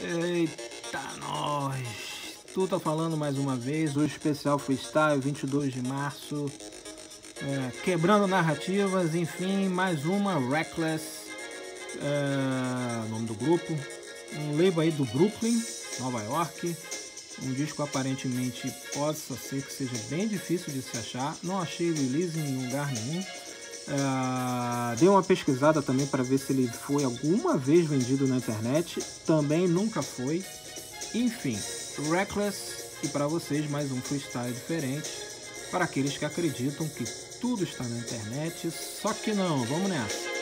Eita, nós! Tu tá falando mais uma vez, o especial Freestyle, 22 de março, é, quebrando narrativas, enfim, mais uma Reckless, é, nome do grupo, um label aí do Brooklyn, Nova York, um disco aparentemente possa ser que seja bem difícil de se achar, não achei release em lugar nenhum, Uh, dei uma pesquisada também para ver se ele foi alguma vez vendido na internet. Também nunca foi. Enfim, Reckless e para vocês mais um freestyle diferente para aqueles que acreditam que tudo está na internet. Só que não, vamos nessa.